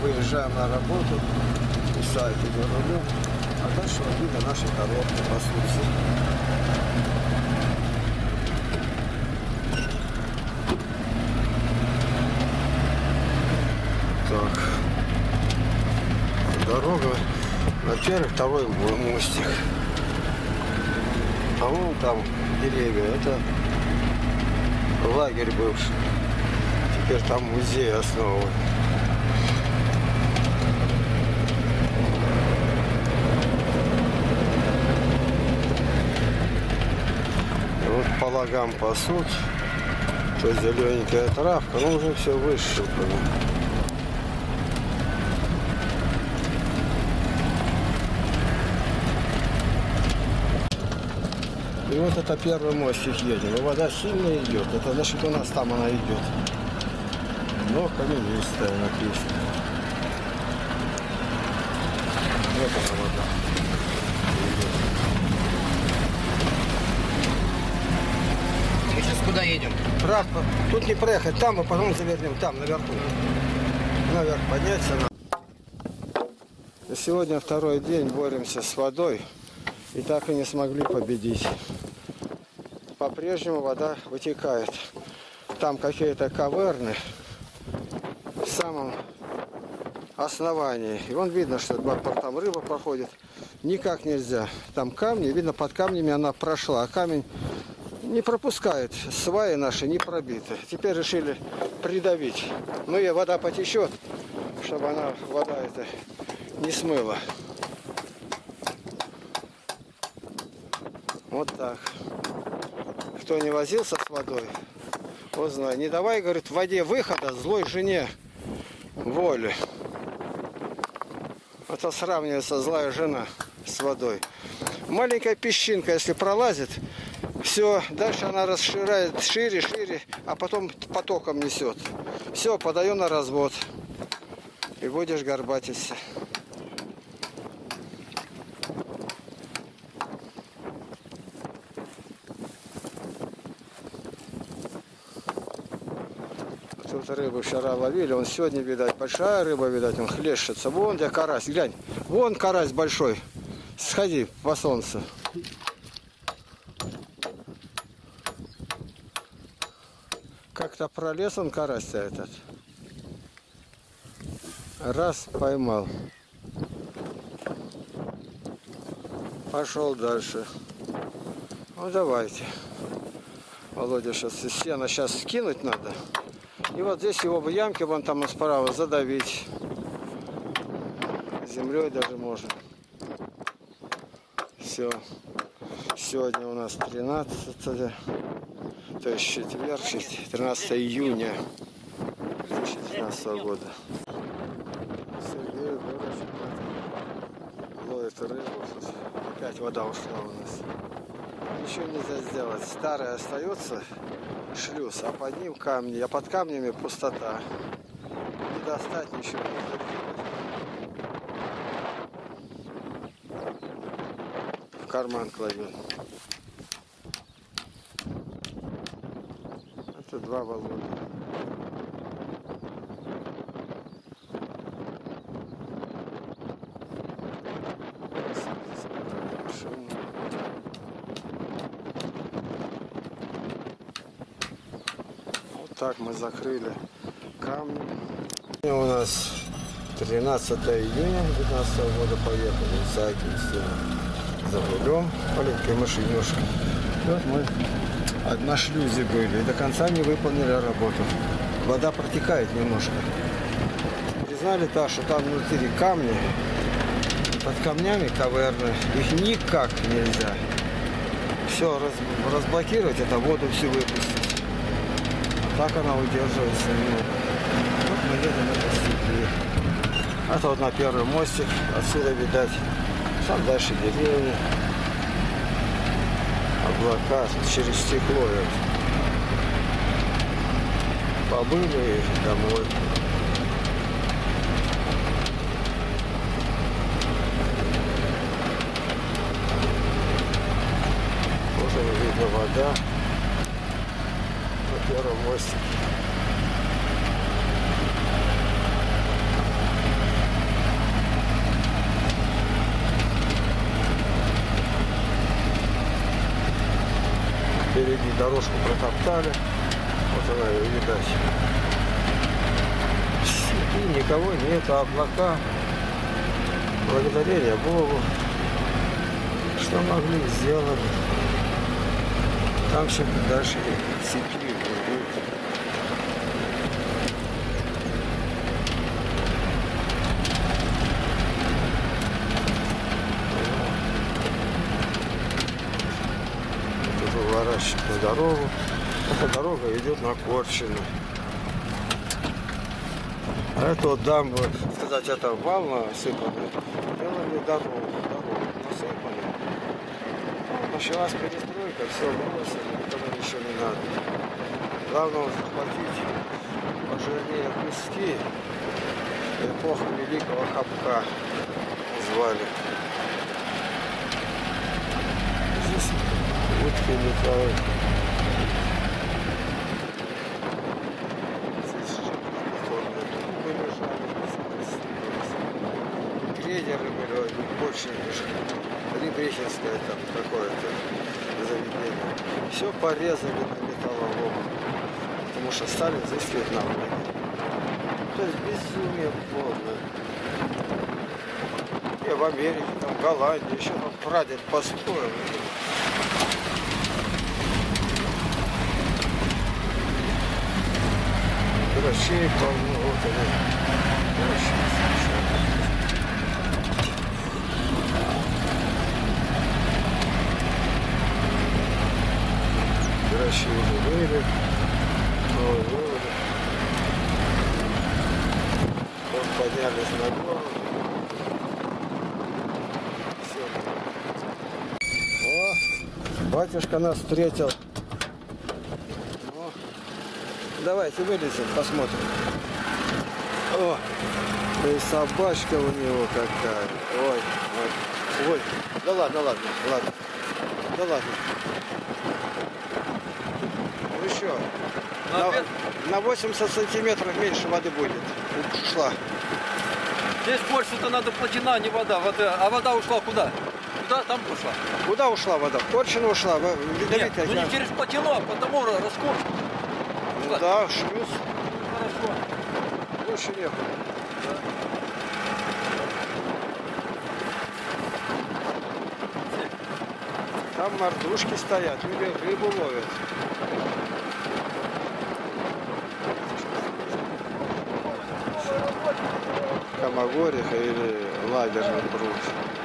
выезжаем на работу, сайт идет рулем, а дальше вот видно наши коробки. Так. Дорога на первый, второй мостик. А вон там деревья. Это лагерь бывший. Теперь там музей основан. И лагам пасут. То зелененькая травка, но уже все выщелкано. И вот это первый мостик едем. И вода сильно идет. Это значит у нас там она идет. Но каменистая написано. Вот она вода. Мы сейчас куда Правда, тут не проехать, там, а потом завернем, там, наверху. Наверх подняться надо. Сегодня второй день боремся с водой. И так и не смогли победить. По-прежнему вода вытекает. Там какие-то каверны в самом основании. И вон видно, что там рыба проходит. Никак нельзя. Там камни, видно, под камнями она прошла. А камень не пропускает. Сваи наши не пробиты. Теперь решили придавить. Ну и вода потечет, чтобы она, вода это не смыла. Вот так. Кто не возился с водой, вот. Не давай, говорит, в воде выхода злой жене воли. Это сравнивается злая жена с водой. Маленькая песчинка, если пролазит, все, дальше она расширяет шире, шире, а потом потоком несет. Все, подаю на развод. И будешь горбатиться. Тут рыбу вчера ловили, он сегодня, видать, большая рыба, видать, он хлещется. Вон где карась, глянь, вон карась большой. Сходи по солнцу. Как-то пролез он карась этот. Раз поймал. Пошел дальше. Ну давайте. Володя сейчас из сена сейчас скинуть надо. И вот здесь его в ямке, вон там справа, задавить. Землей даже можно. Все. Сегодня у нас 13, то есть четверг, 13 июня 2013 года. Сергей ловит рыбу. Опять вода ушла у нас. Ничего нельзя сделать. Старый остается шлюз, а под ним камни, а под камнями пустота. Не достать ничего нельзя. В карман кладет. Два Володя. Машина. Вот так мы закрыли камни. И у нас 13 июня 2019 года поехали с этим всем за рулем маленькой машинешкой. Вот мы на шлюзе были и до конца не выполнили работу. Вода протекает немножко. Признали та, что там внутри камни, под камнями каверны, их никак нельзя. Все раз, разблокировать, это воду всю выпустить. А так она удерживается. Ну, вот мы едем на степи. Это вот на первый мостик, отсюда видать. Там дальше деревни облака через стекло. Побыли домой. Вот видно вода на первом мостике. Дорожку протоптали. Вот она, видать. И никого нет, а облака. Благодарение Богу. Что могли, сделали. Там еще дальше степи будут. Тут выворачивать на дорогу. Эта дорога идет на Корчину. А это вот дамбы, сказать, это вал насыпанный. Делали дорогу, дорогу насыпали. Ну, началась перестройка, все бросили, никому ничего не надо. Главное захватить пожирнее куски. Эпоха Великого Хапка звали. Здесь утки летают. Здесь трубы лежали. Грейдеры были, больше Ребрехинское там какое-то заведение. Все порезали на металлолом. Потому что Сталин заискивает на войне. То есть безумие полное. И в Америке, там, в Голландии, еще там прадед построил. Врачей полно, вот они. Были, новые выводы. Вот поднялись на гору. Все. О, батюшка нас встретил. Давайте вылезем, посмотрим. О, да и собачка у него какая. Ой, ой, ой. Да ладно, ладно, ладно. Да ладно. Ну еще. На, на 80 сантиметров меньше воды будет. Ушла. Здесь больше-то надо плотина, не вода. вода. А вода ушла куда? Куда? Там ушла. Куда ушла вода? В Корчину ушла. Нет, Ледовитый ну не через плотину, а потому раскоп. Ну да, шлюз. Хорошо. Больше некуда. Там мордушки стоят, люди рыбу ловят. Камагориха или лагерный пруд.